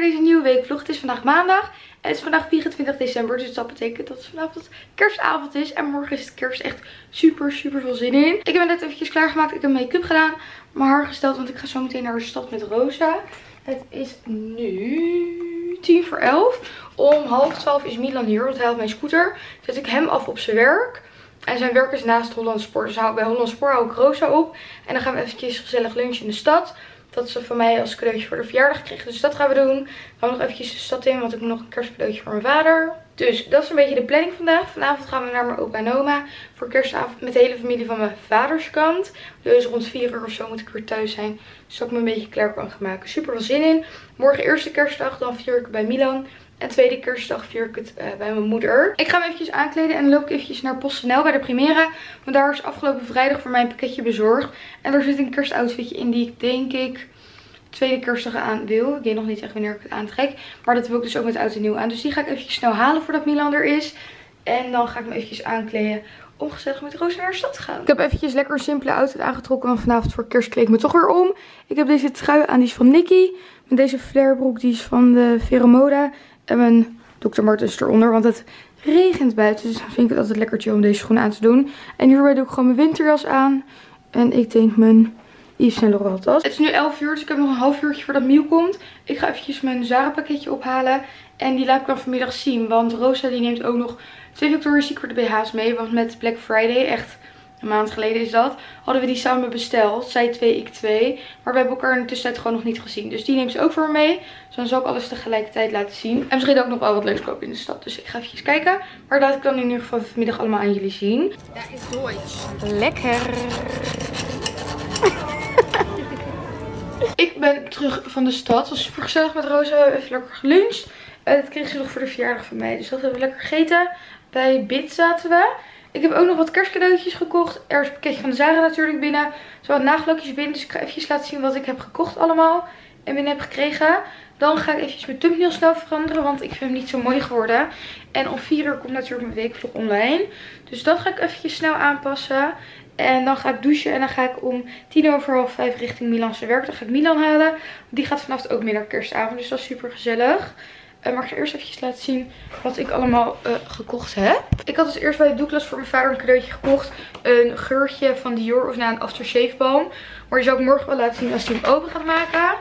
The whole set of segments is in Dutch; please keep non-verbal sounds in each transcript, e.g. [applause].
naar deze nieuwe weekvlog. Het is vandaag maandag en het is vandaag 24 december. Dus dat betekent dat het vanavond kerstavond is. En morgen is het kerst echt super super veel zin in. Ik heb net eventjes klaargemaakt. Ik heb make-up gedaan. Mijn haar gesteld want ik ga zo meteen naar de stad met Rosa. Het is nu 10 voor 11. Om half 12 is Milan hier, want hij haalt mijn scooter. Zet ik hem af op zijn werk. En zijn werk is naast Holland Sport. Dus bij Holland Sport hou ik Rosa op. En dan gaan we eventjes gezellig lunchen in de stad. Dat ze van mij als cadeautje voor de verjaardag gekregen. Dus dat gaan we doen. Dan gaan nog eventjes de stad in. Want ik moet nog een kerstcadeautje voor mijn vader. Dus dat is een beetje de planning vandaag. Vanavond gaan we naar mijn opa en oma. Voor kerstavond met de hele familie van mijn vaderskant. Dus rond 4 uur of zo moet ik weer thuis zijn. Zodat ik me een beetje klaar kan gaan maken. Super veel zin in. Morgen eerste kerstdag. Dan vier ik bij Milan. En tweede kerstdag vier ik het uh, bij mijn moeder. Ik ga me eventjes aankleden en loop ik eventjes naar PostNL bij de Primera. Want daar is afgelopen vrijdag voor mij een pakketje bezorgd. En daar zit een kerstoutfitje in die ik denk ik tweede kerstdag aan wil. Ik weet nog niet echt wanneer ik het aantrek. Maar dat wil ik dus ook met oud en nieuw aan. Dus die ga ik eventjes snel halen voordat Milan er is. En dan ga ik me eventjes aankleden om gezellig met Roos naar stad te gaan. Ik heb eventjes lekker een simpele outfit aangetrokken. Want vanavond voor kerst kleed ik me toch weer om. Ik heb deze trui aan, die is van Nicky. Met deze flairbroek, die is van de Veromoda. En mijn Dr. Martens eronder. Want het regent buiten. Dus dan vind ik het altijd lekker om deze schoenen aan te doen. En hierbij doe ik gewoon mijn winterjas aan. En ik denk mijn Yves Saint Laurent tas. Het is nu 11 uur. Dus ik heb nog een half uurtje voordat Miel komt. Ik ga eventjes mijn Zara pakketje ophalen. En die laat ik dan vanmiddag zien. Want Rosa die neemt ook nog twee Victoria's Secret BH's mee. Want met Black Friday echt een maand geleden is dat, hadden we die samen besteld. Zij twee, ik twee. Maar we hebben elkaar in de tussentijd gewoon nog niet gezien. Dus die neemt ze ook voor me mee. Dus dan zal ik alles tegelijkertijd laten zien. En misschien ook nog wel wat leuks kopen in de stad. Dus ik ga even kijken. Maar dat laat ik dan in ieder geval vanmiddag allemaal aan jullie zien. Dat is Duits. Lekker. [laughs] ik ben terug van de stad. Het was super gezellig met Rosa. Even lekker geluncht. Uh, dat kreeg ze nog voor de verjaardag van mij. Dus dat hebben we lekker gegeten. Bij Bit zaten we. Ik heb ook nog wat kerstcadeautjes gekocht. Er is een pakketje van de Zara natuurlijk binnen. Zo wat nagelakjes binnen. Dus ik ga even laten zien wat ik heb gekocht allemaal. En binnen heb gekregen. Dan ga ik eventjes mijn thumbnail snel veranderen. Want ik vind hem niet zo mooi geworden. En om 4 uur komt natuurlijk mijn weekvlog online. Dus dat ga ik eventjes snel aanpassen. En dan ga ik douchen. En dan ga ik om tien over half vijf richting Milanse werk. Dan ga ik Milan halen. Die gaat vanavond ook mee kerstavond. Dus dat is super gezellig. Uh, maar ik ga eerst even laten zien wat ik allemaal uh, gekocht heb. Ik had dus eerst bij Douglas voor mijn vader een cadeautje gekocht. Een geurtje van Dior of na een aftershave balm. Maar die zal ik morgen wel laten zien als hij hem open gaat maken.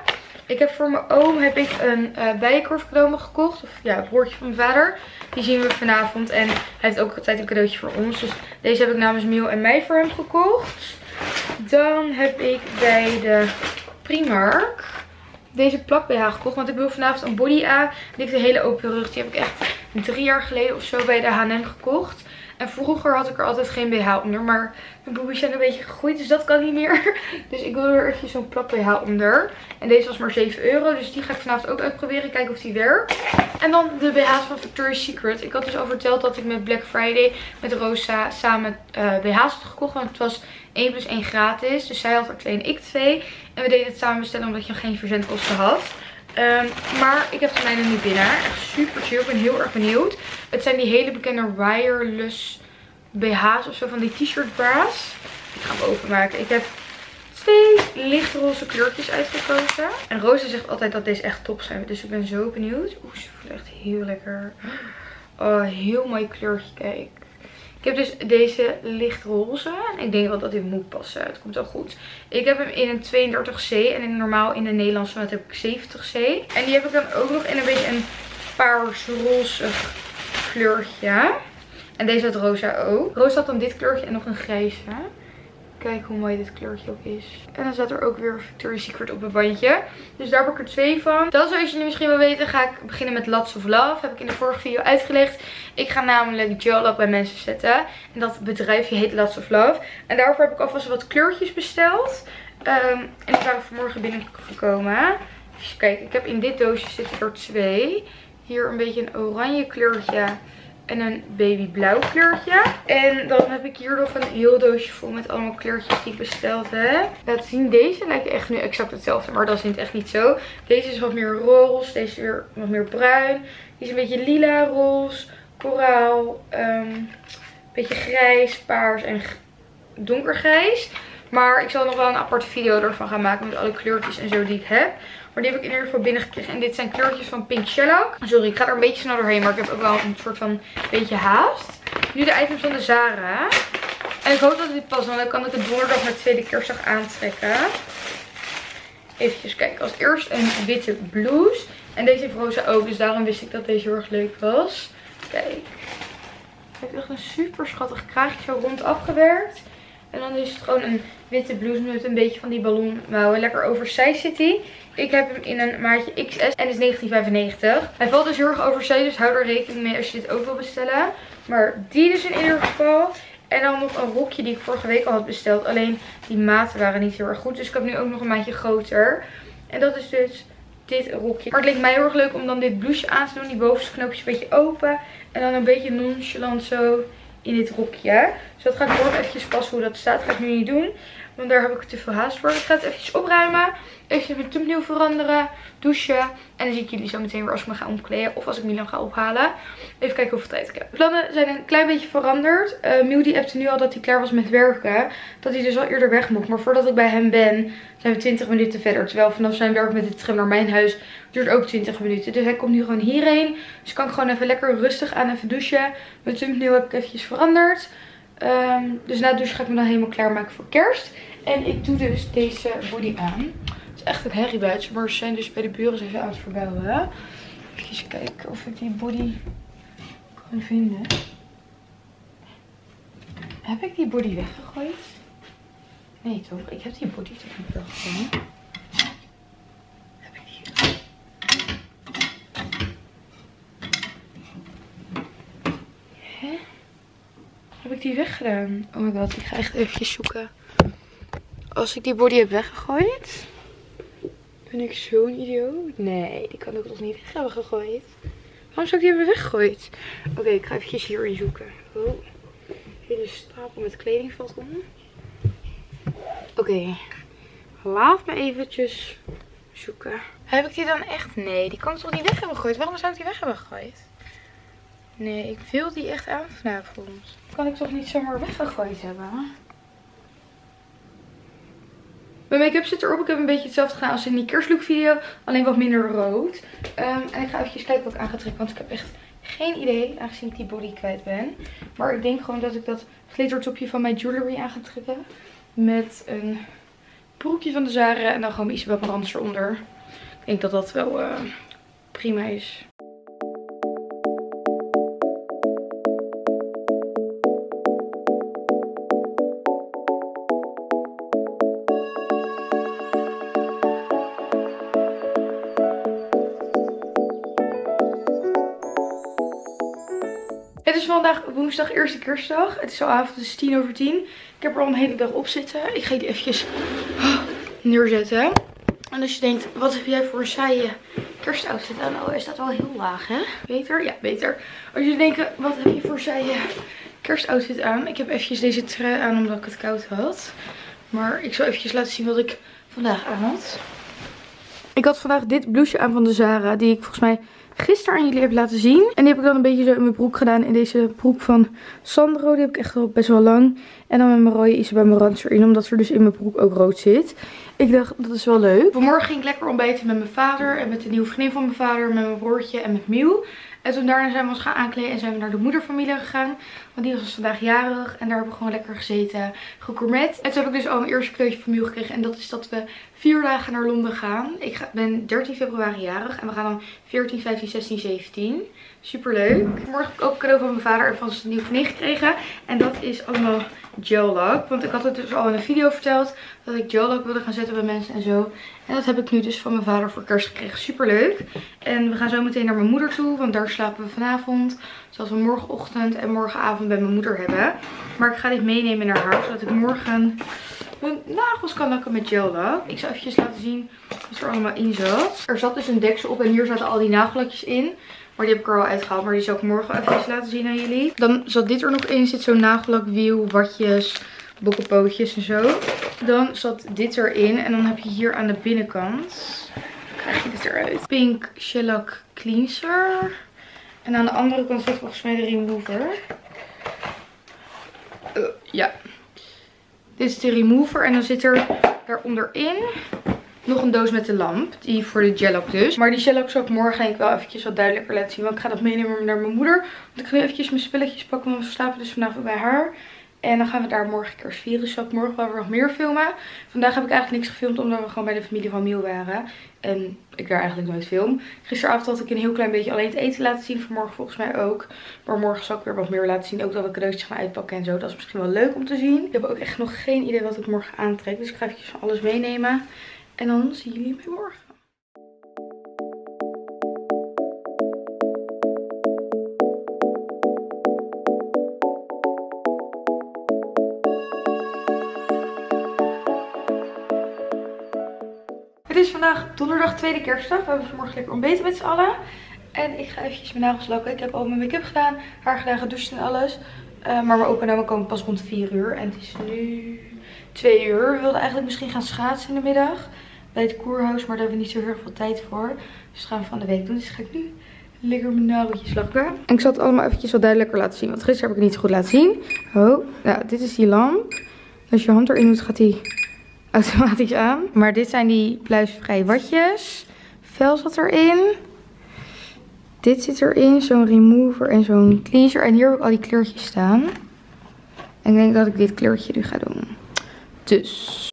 Ik heb voor mijn oom heb ik een uh, bijenkorf gekocht. Of ja, het broertje van mijn vader. Die zien we vanavond. En hij heeft ook altijd een cadeautje voor ons. Dus deze heb ik namens Miel en mij voor hem gekocht. Dan heb ik bij de Primark deze plak BH gekocht. Want ik wil vanavond een body aan. Die heeft een hele open rug. Die heb ik echt drie jaar geleden of zo bij de H&M gekocht. En vroeger had ik er altijd geen BH onder. Maar mijn boobies zijn een beetje gegroeid. Dus dat kan niet meer. [laughs] Dus ik wil er even zo'n plak BH onder. En deze was maar 7 euro. Dus die ga ik vanavond ook uitproberen. Kijken of die werkt. En dan de BH's van Victoria's Secret. Ik had dus al verteld dat ik met Black Friday met Rosa samen uh, BH's had gekocht. Want het was 1 plus 1 gratis. Dus zij had er 2 en ik 2. En we deden het samen bestellen omdat je geen verzendkosten had. Um, maar ik heb de mijne nu binnen. Echt super chill. Ik ben heel erg benieuwd. Het zijn die hele bekende wireless BH's of zo van die t-shirt bras. Ik ga hem openmaken. Ik heb twee lichtroze kleurtjes uitgekozen. En Rosa zegt altijd dat deze echt top zijn. Dus ik ben zo benieuwd. Oeh, ze voelen echt heel lekker. Oh, heel mooi kleurtje. Kijk. Ik heb dus deze lichtroze. En ik denk wel dat dit moet passen. Het komt wel goed. Ik heb hem in een 32C. En normaal in de Nederlandse heb ik 70C. En die heb ik dan ook nog in een beetje een paars-roze kleurtje. En deze had Rosa ook. Rosa had dan dit kleurtje en nog een grijze. Kijk hoe mooi dit kleurtje ook is. En dan staat er ook weer Victoria's Secret op het bandje. Dus daar heb ik er twee van. Dan zoals jullie misschien wel weten ga ik beginnen met Lots of Love. Heb ik in de vorige video uitgelegd. Ik ga namelijk gel lock bij mensen zetten. En dat bedrijfje heet Lots of Love. En daarvoor heb ik alvast wat kleurtjes besteld. Um, en die waren vanmorgen binnengekomen. Even kijken. Ik heb in dit doosje zitten er twee. Hier een beetje een oranje kleurtje en een babyblauw kleurtje. En dan heb ik hier nog een heel doosje vol met allemaal kleurtjes die ik besteld heb. Laten zien, deze lijken echt nu exact hetzelfde, maar dat is niet echt niet zo. Deze is wat meer roze, deze is weer wat meer bruin. Die is een beetje lila, roze, koraal, um, een beetje grijs, paars en donkergrijs. Maar ik zal nog wel een aparte video ervan gaan maken met alle kleurtjes en zo die ik heb. Maar die heb ik in ieder geval binnengekregen. En dit zijn kleurtjes van Pink Shellac. Sorry, ik ga er een beetje snel doorheen. Maar ik heb ook wel een soort van beetje haast. Nu de items van de Zara. En ik hoop dat dit past. Want dan kan ik het donderdag met tweede kerstdag aantrekken. Even kijken. Als eerst een witte blouse. En deze heeft roze ook. Dus daarom wist ik dat deze heel erg leuk was. Kijk. Het heeft echt een super schattig kraagje zo rond afgewerkt. En dan is het gewoon een witte blouse met een beetje van die ballonmouwen. Lekker oversized zit hij. Ik heb hem in een maatje XS en is 1995. Hij valt dus heel erg oversized, dus hou er rekening mee als je dit ook wil bestellen. Maar die dus in ieder geval. En dan nog een rokje die ik vorige week al had besteld. Alleen die maten waren niet heel erg goed. Dus ik heb nu ook nog een maatje groter. En dat is dus dit rokje. Maar het leek mij heel erg leuk om dan dit blouseje aan te doen. Die bovenste knoopjes een beetje open. En dan een beetje nonchalant zo in dit rokje. Dus dat ga ik morgen eventjes passen hoe dat staat. Dat ga ik nu niet doen. Want daar heb ik te veel haast voor. Ik ga het eventjes opruimen. Even mijn thumbnail veranderen. Douchen. En dan zie ik jullie zo meteen weer als ik me ga omkleden. Of als ik Milan ga ophalen. Even kijken hoeveel tijd ik heb. De plannen zijn een klein beetje veranderd. Uh, Miel die nu al dat hij klaar was met werken. Dat hij dus al eerder weg mocht. Maar voordat ik bij hem ben zijn we 20 minuten verder. Terwijl vanaf zijn werk met de tram naar mijn huis duurt ook 20 minuten. Dus hij komt nu gewoon hierheen. Dus kan ik gewoon even lekker rustig aan even douchen. Mijn thumbnail heb ik eventjes veranderd. Um, dus na het douchen ga ik me dan helemaal klaarmaken voor kerst. En ik doe dus deze body aan. Het is echt een herrie buiten. Maar ze zijn dus bij de buren even aan het verbouwen. Even kijken of ik die body kan vinden. Heb ik die body weggegooid? Nee toch? Ik heb die body toch niet weggegooid. Heb ik die... Hè? Heb die weggedaan? Oh my god, ik ga echt eventjes zoeken. Als ik die body heb weggegooid. Ben ik zo'n idioot? Nee, die kan ik toch niet weg hebben gegooid. Waarom zou ik die hebben weggegooid? Oké, ik ga eventjes hierin zoeken. Oh, hele stapel met kleding valt om. Oké, laat me eventjes zoeken. Heb ik die dan echt? Nee, die kan ik toch niet weg hebben gegooid? Waarom zou ik die weg hebben gegooid? Nee, ik wil die echt aan vanavond. Kan ik toch niet zomaar weggegooid hebben? Mijn make-up zit erop. Ik heb een beetje hetzelfde gedaan als in die kerstlook video. Alleen wat minder rood. Um, en ik ga even kijken wat ik aan ga trekken. Want ik heb echt geen idee. Aangezien ik die body kwijt ben. Maar ik denk gewoon dat ik dat glittertopje van mijn jewelry aan ga trekken. Met een broekje van de Zara. En dan gewoon iets wat Marantz eronder. Ik denk dat dat wel uh, prima is. Vandaag woensdag, eerste kerstdag. Het is al avond, het is tien over tien. Ik heb er al een hele dag op zitten. Ik ga die eventjes oh, neerzetten. En als je denkt, wat heb jij voor een saaie kerstoutfit aan? Oh, is dat wel heel laag, hè? Beter? Ja, beter. Als je denkt, wat heb je voor saaie kerstoutfit aan? Ik heb eventjes deze trui aan omdat ik het koud had. Maar ik zal eventjes laten zien wat ik vandaag aan had. Ik had vandaag dit blouseje aan van de Zara. Die ik volgens mij gisteren aan jullie heb laten zien. En die heb ik dan een beetje zo in mijn broek gedaan. In deze broek van Sandro. Die heb ik echt al best wel lang. En dan met mijn rode Isabel Marantz erin. Omdat er dus in mijn broek ook rood zit. Ik dacht, dat is wel leuk. Vanmorgen ging ik lekker ontbijten met mijn vader. En met de nieuwe vriendin van mijn vader. Met mijn broertje en met Miel. En toen daarna zijn we ons gaan aankleden en zijn we naar de moederfamilie gegaan. Want die was vandaag jarig. En daar hebben we gewoon lekker gezeten, gegourmet. En toen heb ik dus al mijn eerste cadeautje van Miel gekregen. En dat is dat we vier dagen naar Londen gaan. Ik ben 13 februari jarig. En we gaan dan 14, 15, 16, 17. Super leuk. Morgen heb ik ook een cadeau van mijn vader en van zijn vriendin gekregen. En dat is allemaal gel lock. Want ik had het dus al in een video verteld dat ik gel lock wilde gaan zetten bij mensen en zo. En dat heb ik nu dus van mijn vader voor kerst gekregen. Super leuk. En we gaan zo meteen naar mijn moeder toe. Want daar slapen we vanavond. Zoals we morgenochtend en morgenavond bij mijn moeder hebben. Maar ik ga dit meenemen naar haar. Zodat ik morgen mijn nagels kan lakken met gel lock. Ik zal eventjes laten zien wat er allemaal in zat. Er zat dus een deksel op en hier zaten al die nagellakjes in. Maar die heb ik er al uitgehaald. Maar die zal ik morgen even laten zien aan jullie. Dan zat dit er nog in. Zit zo'n nagellakwiel, watjes, bokkenpootjes en zo. Dan zat dit erin. En dan heb je hier aan de binnenkant. Krijg je dit eruit. Pink Shellac Cleanser. En aan de andere kant zit volgens mij de remover. Uh, ja. Dit is de remover. En dan zit er daaronderin nog een doos met de lamp. Die voor de gel dus. Maar die gel zal ik morgen denk ik wel eventjes wat duidelijker laten zien. Want ik ga dat meenemen naar mijn moeder. Want ik ga nu eventjes mijn spulletjes pakken. Want we slapen dus vanavond bij haar. En dan gaan we daar morgen kerst vieren. Dus zal ik morgen wel weer nog meer filmen. Vandaag heb ik eigenlijk niks gefilmd omdat we gewoon bij de familie van Miel waren. En ik daar eigenlijk nooit film. Gisteravond had ik een heel klein beetje alleen het eten laten zien. Vanmorgen volgens mij ook. Maar morgen zal ik weer wat meer laten zien. Ook dat we cadeautjes gaan uitpakken en zo. Dat is misschien wel leuk om te zien. Ik heb ook echt nog geen idee wat ik morgen aantrek. Dus ik ga eventjes alles meenemen. En dan zien jullie mij morgen. Donderdag, tweede kerstdag. We hebben vanmorgen lekker ontbeten met z'n allen. En ik ga eventjes mijn nagels lakken. Ik heb al mijn make-up gedaan, haar gedaan, gedoucht en alles. Uh, maar mijn opa en oma komen pas rond 4 uur. En het is nu 2 uur. We wilden eigenlijk misschien gaan schaatsen in de middag bij het koerhuis. Maar daar hebben we niet zo heel veel tijd voor. Dus dat gaan we van de week doen. Dus ga ik nu lekker mijn nageltjes lakken. En ik zal het allemaal eventjes wat duidelijker laten zien. Want gisteren heb ik het niet zo goed laten zien. Oh, nou, dit is die lamp. Als je hand erin doet, gaat die automatisch aan. Maar dit zijn die pluisvrije watjes. Vel zat erin. Dit zit erin. Zo'n remover en zo'n cleanser. En hier heb ik al die kleurtjes staan. En ik denk dat ik dit kleurtje nu ga doen. Dus...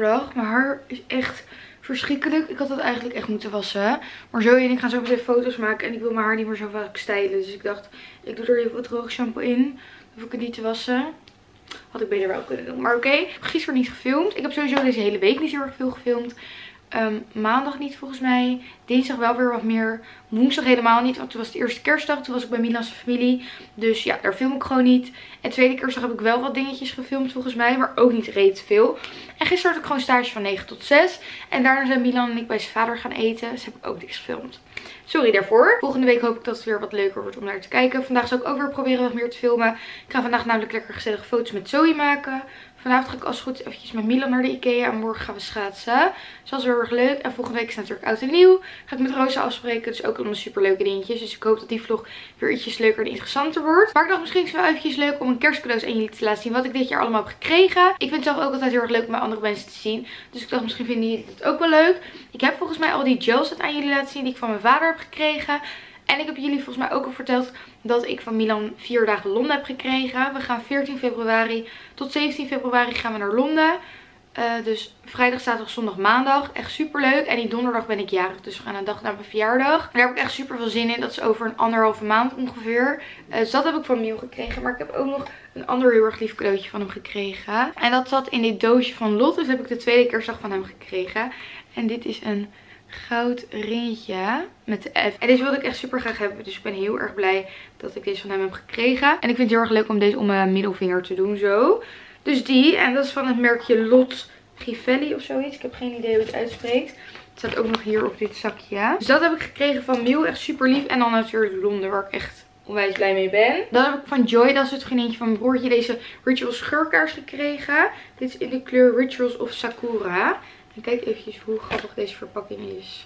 Mijn haar is echt verschrikkelijk. Ik had het eigenlijk echt moeten wassen. Maar Zoe en ik gaan zo meteen foto's maken. En ik wil mijn haar niet meer zo vaak stijlen. Dus ik dacht, ik doe er even wat droog shampoo in. Hoef ik het niet te wassen. Had ik beter wel kunnen doen. Maar oké, gisteren niet gefilmd. Ik heb sowieso deze hele week niet heel erg veel gefilmd. Um, maandag niet volgens mij. Dinsdag wel weer wat meer. Woensdag helemaal niet. Want toen was het eerste kerstdag. Toen was ik bij Milan's familie. Dus ja, daar film ik gewoon niet. En tweede kerstdag heb ik wel wat dingetjes gefilmd volgens mij. Maar ook niet reeds veel. En gisteren had ik gewoon stage van 9 tot 6. En daarna zijn Milan en ik bij zijn vader gaan eten. Dus heb ik ook niks gefilmd. Sorry daarvoor. Volgende week hoop ik dat het weer wat leuker wordt om naar te kijken. Vandaag zal ik ook weer proberen wat meer te filmen. Ik ga vandaag namelijk lekker gezellige foto's met Zoe maken. Vanavond ga ik als het goed eventjes met Milan naar de Ikea. En morgen gaan we schaatsen. Dus dat is heel erg leuk. En volgende week is natuurlijk oud en nieuw. Ga ik met Rosa afspreken. Dus ook allemaal super leuke dingetjes. Dus ik hoop dat die vlog weer ietsjes leuker en interessanter wordt. Maar ik dacht misschien is het wel eventjes leuk om een kerstcadeaus aan jullie te laten zien. Wat ik dit jaar allemaal heb gekregen. Ik vind het zelf ook altijd heel erg leuk om bij andere mensen te zien. Dus ik dacht misschien vinden jullie het ook wel leuk. Ik heb volgens mij al die gels aan jullie laten zien die ik van mijn vader heb gekregen. En ik heb jullie volgens mij ook al verteld dat ik van Milan vier dagen Londen heb gekregen. We gaan 14 februari tot 17 februari gaan we naar Londen. Uh, dus vrijdag, zaterdag, zondag, maandag. Echt super leuk. En die donderdag ben ik jarig. Dus we gaan een dag naar mijn verjaardag. Daar heb ik echt super veel zin in. Dat is over een anderhalve maand ongeveer. Uh, dus dat heb ik van Miel gekregen. Maar ik heb ook nog een ander heel erg lief cadeautje van hem gekregen. En dat zat in dit doosje van Lot. Dus heb ik de tweede kersdag van hem gekregen. En dit is een goud ringetje met de F. En deze wilde ik echt super graag hebben. Dus ik ben heel erg blij dat ik deze van hem heb gekregen. En ik vind het heel erg leuk om deze om mijn middelvinger te doen zo. Dus die. En dat is van het merkje Lot Givelli of zoiets. Ik heb geen idee hoe het uitspreekt. Het staat ook nog hier op dit zakje. Dus dat heb ik gekregen van Miel. Echt super lief. En dan natuurlijk Londen waar ik echt onwijs blij mee ben. Dan heb ik van Joy, dat is het vriendinnetje van mijn broertje, deze Rituals scheurkaars gekregen. Dit is in de kleur Rituals of Sakura. En kijk eventjes hoe grappig deze verpakking is.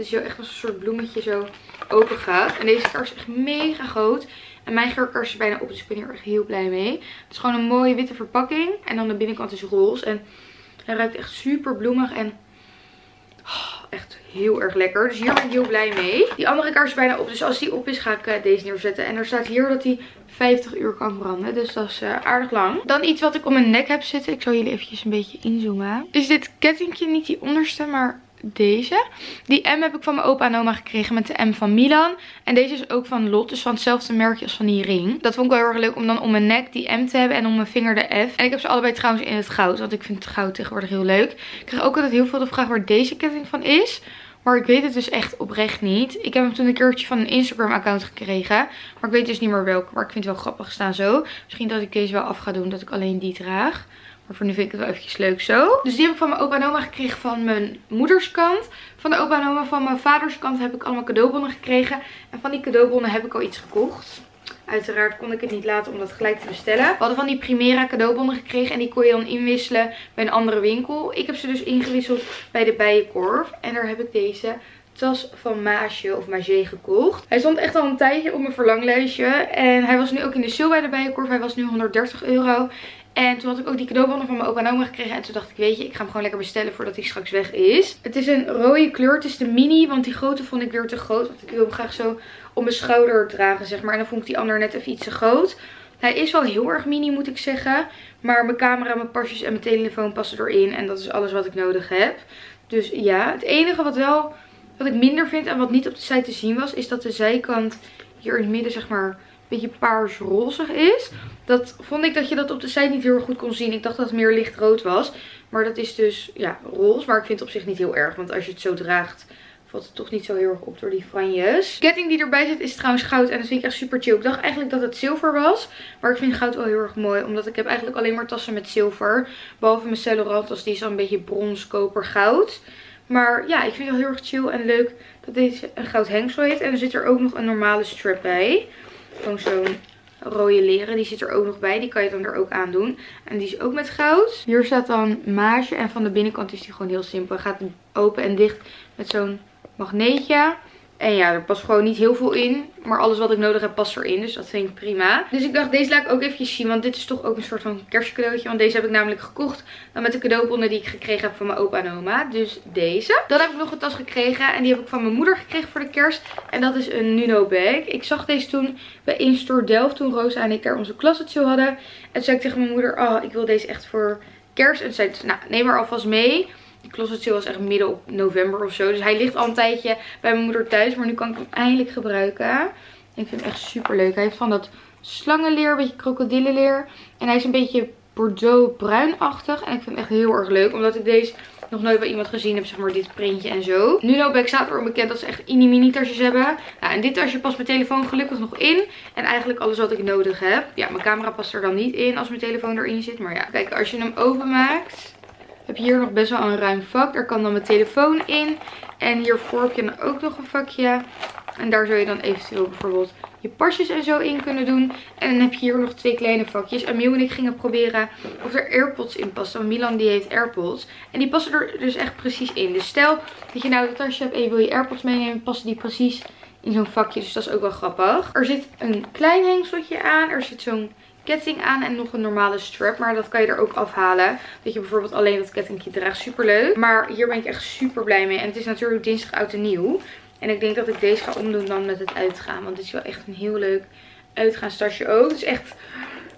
Is zo echt als een soort bloemetje zo open gaat. En deze kaars is echt mega groot. En mijn geurkaars is bijna op, dus ik ben hier echt heel blij mee. Het is gewoon een mooie witte verpakking. En dan de binnenkant is roze. En hij ruikt echt super bloemig en oh, echt heel erg lekker. Dus hier ben ik heel blij mee. Die andere kaars is bijna op, dus als die op is ga ik eh, deze neerzetten. En er staat hier dat hij 50 uur kan branden. Dus dat is uh, aardig lang. Dan iets wat ik om mijn nek heb zitten. Ik zal jullie eventjes een beetje inzoomen. Is dit kettingje niet die onderste, maar deze. Die M heb ik van mijn opa en oma gekregen met de M van Milan. En deze is ook van Lot, dus van hetzelfde merkje als van die ring. Dat vond ik wel heel erg leuk om dan om mijn nek die M te hebben en om mijn vinger de F. En ik heb ze allebei trouwens in het goud, want ik vind het goud tegenwoordig heel leuk. Ik krijg ook altijd heel veel de vraag waar deze ketting van is. Maar ik weet het dus echt oprecht niet. Ik heb hem toen een keertje van een Instagram account gekregen. Maar ik weet dus niet meer welke. Maar ik vind het wel grappig staan zo. Misschien dat ik deze wel af ga doen. Dat ik alleen die draag. Maar voor nu vind ik het wel eventjes leuk zo. Dus die heb ik van mijn opa en oma gekregen van mijn moederskant. Van de opa en oma van mijn vaderskant heb ik allemaal cadeaubonnen gekregen. En van die cadeaubonnen heb ik al iets gekocht. Uiteraard kon ik het niet laten om dat gelijk te bestellen. We hadden van die Primera cadeaubonnen gekregen. En die kon je dan inwisselen bij een andere winkel. Ik heb ze dus ingewisseld bij de Bijenkorf. En daar heb ik deze tas van Maasje of Maasje gekocht. Hij stond echt al een tijdje op mijn verlanglijstje. En hij was nu ook in de sale bij de Bijenkorf. Hij was nu 130 euro. En toen had ik ook die cadeaubonnen van mijn opa en oma gekregen. En toen dacht ik, weet je, ik ga hem gewoon lekker bestellen voordat hij straks weg is. Het is een rode kleur. Het is de mini, want die grote vond ik weer te groot. Want ik wil hem graag zo op mijn schouder dragen, zeg maar. En dan vond ik die ander net even iets te groot. Hij is wel heel erg mini, moet ik zeggen. Maar mijn camera, mijn pasjes en mijn telefoon passen erin. En dat is alles wat ik nodig heb. Dus ja, het enige wat wel, wat ik minder vind en wat niet op de site te zien was, is dat de zijkant hier in het midden, zeg maar beetje paars-rozig is. Dat vond ik dat je dat op de site niet heel erg goed kon zien. Ik dacht dat het meer lichtrood was. Maar dat is dus ja, roze. Maar ik vind het op zich niet heel erg. Want als je het zo draagt valt het toch niet zo heel erg op door die franjes. De ketting die erbij zit is trouwens goud. En dat vind ik echt super chill. Ik dacht eigenlijk dat het zilver was. Maar ik vind goud wel heel erg mooi. Omdat ik heb eigenlijk alleen maar tassen met zilver. Behalve mijn Celorantas. Die is dan een beetje brons, koper, goud. Maar ja, ik vind het heel erg chill en leuk dat deze een goud hengsel heeft. En er zit er ook nog een normale strap bij. Gewoon zo'n rode leren. Die zit er ook nog bij. Die kan je dan er ook aan doen. En die is ook met goud. Hier staat dan maasje. En van de binnenkant is die gewoon heel simpel. Hij gaat open en dicht met zo'n magneetje. En ja, er past gewoon niet heel veel in. Maar alles wat ik nodig heb past erin. Dus dat vind ik prima. Dus ik dacht, deze laat ik ook eventjes zien. Want dit is toch ook een soort van kerstcadeautje. Want deze heb ik namelijk gekocht. Dan met de cadeaubonnen die ik gekregen heb van mijn opa en oma. Dus deze. Dan heb ik nog een tas gekregen. En die heb ik van mijn moeder gekregen voor de kerst. En dat is een Nuno bag. Ik zag deze toen bij Instore Delft. Toen Rosa en ik er onze klas het hadden. En toen zei ik tegen mijn moeder, oh ik wil deze echt voor kerst. En toen zei ze, nou neem maar alvast mee. Closet sale was echt midden op november of zo. Dus hij ligt al een tijdje bij mijn moeder thuis. Maar nu kan ik hem eindelijk gebruiken. ik vind hem echt super leuk. Hij heeft van dat slangenleer, een beetje krokodillenleer. En hij is een beetje bordeaux bruinachtig. En ik vind hem echt heel erg leuk. Omdat ik deze nog nooit bij iemand gezien heb, zeg maar dit printje en zo. Nuno Beck staat erom bekend dat ze echt mini mini tasjes hebben. Nou, en dit tasje past mijn telefoon gelukkig nog in. En eigenlijk alles wat ik nodig heb. Ja, mijn camera past er dan niet in als mijn telefoon erin zit. Maar ja, kijk, als je hem openmaakt heb je hier nog best wel een ruim vak. Daar kan dan mijn telefoon in. En hiervoor heb je dan ook nog een vakje. En daar zou je dan eventueel bijvoorbeeld je pasjes en zo in kunnen doen. En dan heb je hier nog twee kleine vakjes. En en ik gingen proberen of er Airpods in passen. Want Milan die heeft Airpods. En die passen er dus echt precies in. Dus stel dat je nou de tasje hebt en je wil je Airpods meenemen. Passen die precies in zo'n vakje. Dus dat is ook wel grappig. Er zit een klein hengseltje aan. Er zit zo'n ketting aan en nog een normale strap. Maar dat kan je er ook afhalen. Dat je bijvoorbeeld alleen dat kettingje draagt. Super leuk. Maar hier ben ik echt super blij mee. En het is natuurlijk dinsdag oud en nieuw. En ik denk dat ik deze ga omdoen dan met het uitgaan. Want dit is wel echt een heel leuk uitgaanstasje ook. Is echt...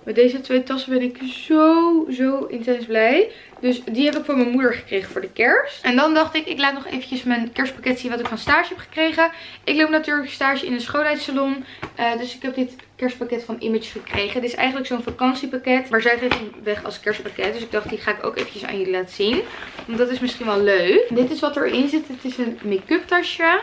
Met deze twee tassen ben ik zo, zo intens blij. Dus die heb ik van mijn moeder gekregen voor de kerst. En dan dacht ik, ik laat nog eventjes mijn kerstpakket zien wat ik van stage heb gekregen. Ik loop natuurlijk stage in een schoonheidssalon. Uh, dus ik heb dit kerstpakket van Image gekregen. Dit is eigenlijk zo'n vakantiepakket. Maar zij geeft hem weg als kerstpakket. Dus ik dacht, die ga ik ook eventjes aan jullie laten zien. Want dat is misschien wel leuk. Dit is wat erin zit. Het is een make-up tasje.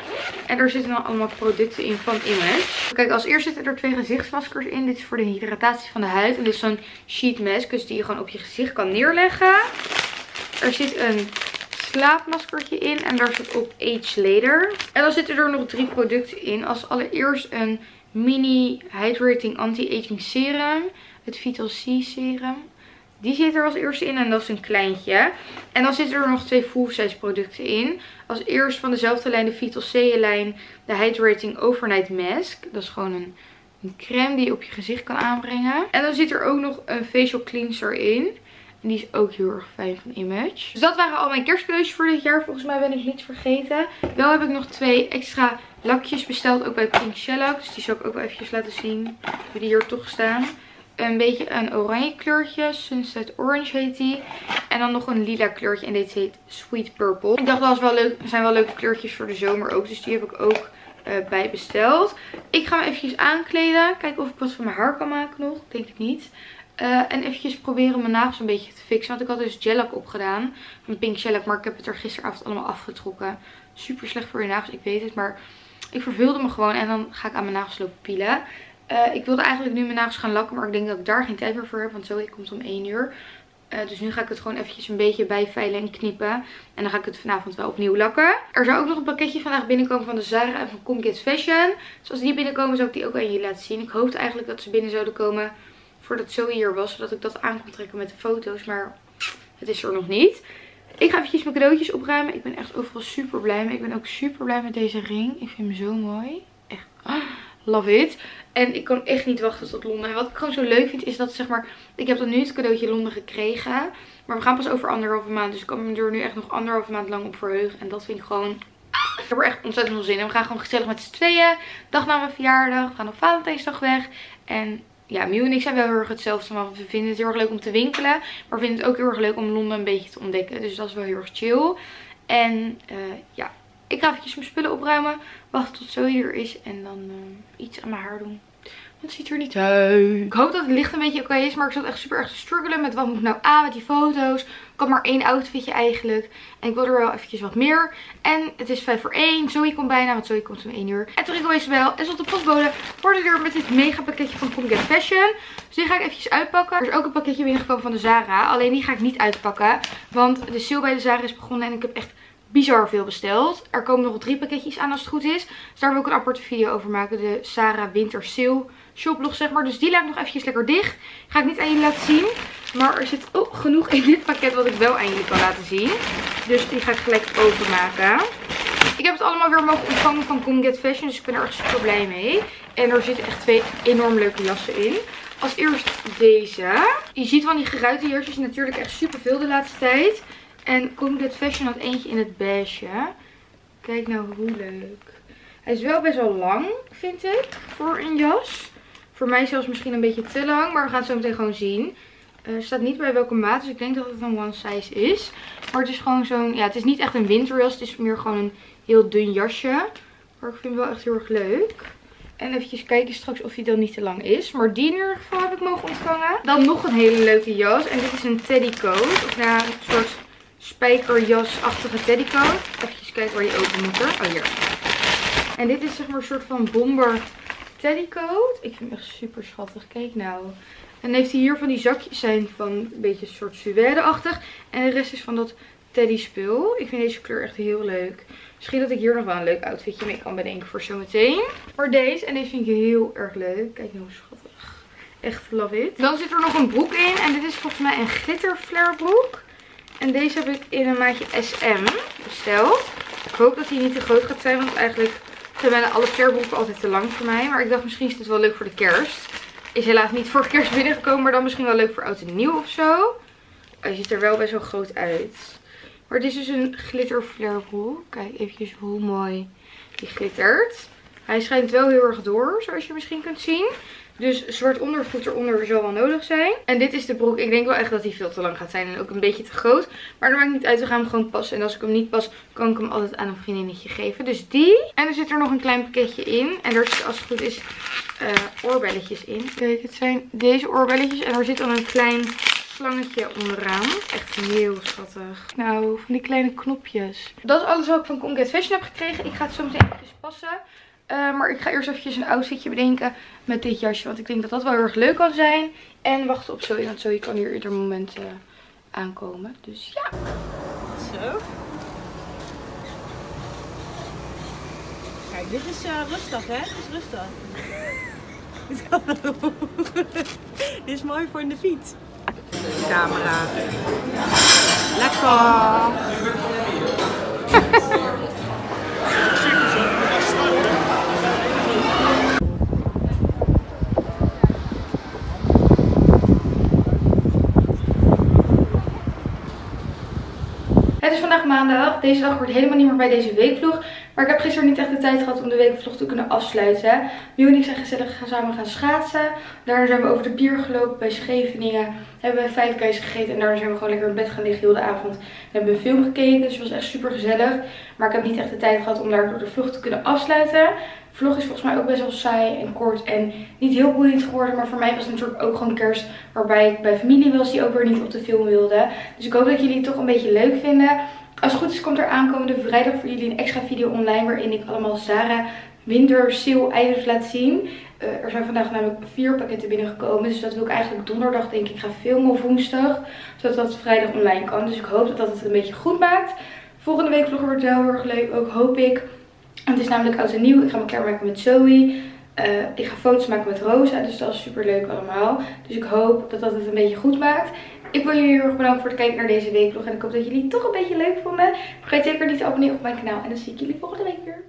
En er zitten dan allemaal producten in van Image. Kijk, als eerst zitten er twee gezichtsmaskers in. Dit is voor de hydratatie van de huid. En dit is zo'n sheet mask. Dus die je gewoon op je gezicht kan neerleggen. Er zit een slaapmaskertje in. En daar zit op Age Later. En dan zitten er nog drie producten in. Als allereerst een mini hydrating anti-aging serum. Het Vital C serum. Die zit er als eerste in en dat is een kleintje. En dan zitten er nog twee full size producten in. Als eerst van dezelfde lijn de Vital C lijn de Hydrating Overnight Mask. Dat is gewoon een, een crème die je op je gezicht kan aanbrengen. En dan zit er ook nog een facial cleanser in. En die is ook heel erg fijn van Image. Dus dat waren al mijn kerstcadeautjes voor dit jaar. Volgens mij ben ik niets vergeten. Wel heb ik nog twee extra lakjes besteld. Ook bij Pink Shallow. Dus die zal ik ook wel eventjes laten zien. Die hier toch staan. een beetje een oranje kleurtje. Sunset Orange heet die. En dan nog een lila kleurtje. En dit heet Sweet Purple. Ik dacht dat was wel leuk. Zijn wel leuke kleurtjes voor de zomer ook. Dus die heb ik ook uh, bij besteld. Ik ga me eventjes aankleden. Kijken of ik wat van mijn haar kan maken nog. Denk ik niet. Uh, en eventjes proberen mijn nagels een beetje te fixen. Want ik had dus gel opgedaan. Een pink gel maar ik heb het er gisteravond allemaal afgetrokken. Super slecht voor je nagels, ik weet het. Maar ik verveelde me gewoon en dan ga ik aan mijn nagels lopen pielen. Uh, ik wilde eigenlijk nu mijn nagels gaan lakken, maar ik denk dat ik daar geen tijd meer voor heb. Want zo komt om 1 uur. Uh, dus nu ga ik het gewoon eventjes een beetje bijveilen en knippen. En dan ga ik het vanavond wel opnieuw lakken. Er zou ook nog een pakketje vandaag binnenkomen van de Zara en van Get Fashion. Dus als die binnenkomen zou ik die ook aan jullie laten zien. Ik hoopte eigenlijk dat ze binnen zouden komen voordat Zoe hier was. Zodat ik dat aan kon trekken met de foto's. Maar het is er nog niet. Ik ga eventjes mijn cadeautjes opruimen. Ik ben echt overal super blij mee. Ik ben ook super blij met deze ring. Ik vind hem zo mooi. Echt. love it. En ik kan echt niet wachten tot Londen. En wat ik gewoon zo leuk vind is dat zeg maar... Ik heb dan nu het cadeautje Londen gekregen. Maar we gaan pas over anderhalve maand. Dus ik kan me er nu echt nog anderhalve maand lang op verheugen. En dat vind ik gewoon... Ik heb er echt ontzettend veel zin in. We gaan gewoon gezellig met z'n tweeën. Dag na mijn verjaardag. We gaan op Valentijnsdag weg. En ja, Miu en ik zijn wel heel erg hetzelfde. Maar we vinden het heel erg leuk om te winkelen. Maar we vinden het ook heel erg leuk om Londen een beetje te ontdekken. Dus dat is wel heel erg chill. En uh, ja, ik ga eventjes mijn spullen opruimen. Wachten tot Zoe er is. En dan uh, iets aan mijn haar doen. Het ziet er niet uit. Ik hoop dat het licht een beetje oké is. Maar ik zat echt super erg te struggelen met wat moet ik nou aan met die foto's. Ik had maar één outfitje eigenlijk. En ik wilde er wel eventjes wat meer. En het is 5 voor 1. Zoe komt bijna, want Zoe komt om 1 uur. En alweer wel en zat de postbode voor de deur met dit mega pakketje van Come Get Fashion. Dus die ga ik eventjes uitpakken. Er is ook een pakketje binnengekomen van de Zara. Alleen die ga ik niet uitpakken. Want de sale bij de Zara is begonnen en ik heb echt bizar veel besteld. Er komen nog drie pakketjes aan als het goed is. Dus daar wil ik een aparte video over maken. De Sarah Winter Sale shoplog zeg maar. Dus die laat ik nog eventjes lekker dicht. Ga ik niet aan jullie laten zien. Maar er zit ook genoeg in dit pakket wat ik wel aan jullie kan laten zien. Dus die ga ik gelijk openmaken. Ik heb het allemaal weer mogen ontvangen van Come Get Fashion. Dus ik ben er echt super blij mee. En er zitten echt twee enorm leuke jassen in. Als eerst deze. Je ziet van die geruite jasjes natuurlijk echt super veel de laatste tijd. En Come Get Fashion had eentje in het beige. Kijk nou hoe leuk. Hij is wel best wel lang, vind ik, voor een jas. Voor mij zelfs misschien een beetje te lang, maar we gaan het zo meteen gewoon zien. Uh, er staat niet bij welke maat, dus ik denk dat het een one size is. Maar het is gewoon zo'n, ja, het is niet echt een winterjas. Het is meer gewoon een heel dun jasje. Maar ik vind het wel echt heel erg leuk. En eventjes kijken straks of hij dan niet te lang is. Maar die in ieder geval heb ik mogen ontvangen. Dan nog een hele leuke jas. En dit is een teddycoat. Of nou, een soort spijkerjasachtige teddycoat. Even kijken waar je open moet. Oh, hier. En dit is zeg maar een soort van bomber teddycoat. Ik vind hem echt super schattig. Kijk nou. En heeft hij hier van die zakjes zijn van een beetje een soort suède-achtig. En de rest is van dat teddy spul. Ik vind deze kleur echt heel leuk. Misschien dat ik hier nog wel een leuk outfitje mee kan bedenken voor zometeen. Maar deze, en deze vind ik heel erg leuk. Kijk nou hoe schattig. Echt love it. Dan zit er nog een broek in. En dit is volgens mij een glitterflare broek. En deze heb ik in een maatje SM besteld. Ik hoop dat hij niet te groot gaat zijn, want eigenlijk zijn bijna alle flarebroeken altijd te lang voor mij. Maar ik dacht misschien is dit wel leuk voor de kerst. Is helaas niet voor kerst binnengekomen, maar dan misschien wel leuk voor oud en nieuw of zo. Hij ziet er wel best wel groot uit. Maar dit is dus een glitter flarebroek. Kijk eventjes hoe mooi die glittert. Hij schijnt wel heel erg door, zoals je misschien kunt zien. Dus zwart ondergoed eronder zal wel nodig zijn. En dit is de broek. Ik denk wel echt dat hij veel te lang gaat zijn. En ook een beetje te groot. Maar dat maakt niet uit. We gaan hem gewoon passen. En als ik hem niet pas, kan ik hem altijd aan een vriendinnetje geven. Dus die. En er zit er nog een klein pakketje in. En er zit als het goed is uh, oorbelletjes in. Kijk, het zijn deze oorbelletjes. En er zit dan een klein slangetje onderaan. Echt heel schattig. Nou, van die kleine knopjes. Dat is alles wat ik van Conget Fashion heb gekregen. Ik ga het zo meteen even passen. Uh, maar ik ga eerst eventjes een outfitje bedenken met dit jasje. Want ik denk dat dat wel heel erg leuk kan zijn. En wachten op Zoe. Want Zoe kan hier ieder moment uh, aankomen. Dus ja. Zo. Kijk, dit is uh, rustig hè. Dit is rustig. [laughs] dit is mooi voor in de fiets. Camera. Lekker. Het is vandaag maandag. Deze dag hoort helemaal niet meer bij deze weekvlog. Maar ik heb gisteren niet echt de tijd gehad om de weekvlog te kunnen afsluiten. Miu en ik zijn gezellig gaan samen gaan schaatsen. Daarna zijn we over de pier gelopen bij Scheveningen. Hebben we vijf keis gegeten. En daarna zijn we gewoon lekker in bed gaan liggen heel de avond. En hebben een film gekeken. Dus het was echt super gezellig. Maar ik heb niet echt de tijd gehad om daardoor de vlog te kunnen afsluiten. De vlog is volgens mij ook best wel saai en kort en niet heel boeiend geworden. Maar voor mij was het natuurlijk ook gewoon kerst waarbij ik bij familie was die ook weer niet op de film wilde. Dus ik hoop dat jullie het toch een beetje leuk vinden. Als het goed is komt er aankomende vrijdag voor jullie een extra video online waarin ik allemaal Zara winter sale items laat zien. Uh, er zijn vandaag namelijk vier pakketten binnengekomen. Dus dat wil ik eigenlijk donderdag denk ik gaan filmen of woensdag. Zodat dat vrijdag online kan. Dus ik hoop dat dat het een beetje goed maakt. Volgende week vlog wordt wel heel erg leuk. Ook hoop ik. Het is namelijk oud en nieuw. Ik ga me klaarmaken met Zoe. Uh, ik ga foto's maken met Rosa. Dus dat is super leuk allemaal. Dus ik hoop dat dat het een beetje goed maakt. Ik wil jullie heel erg bedanken voor het kijken naar deze weekvlog. En ik hoop dat jullie het toch een beetje leuk vonden. Vergeet zeker niet te abonneren op mijn kanaal. En dan zie ik jullie volgende week weer.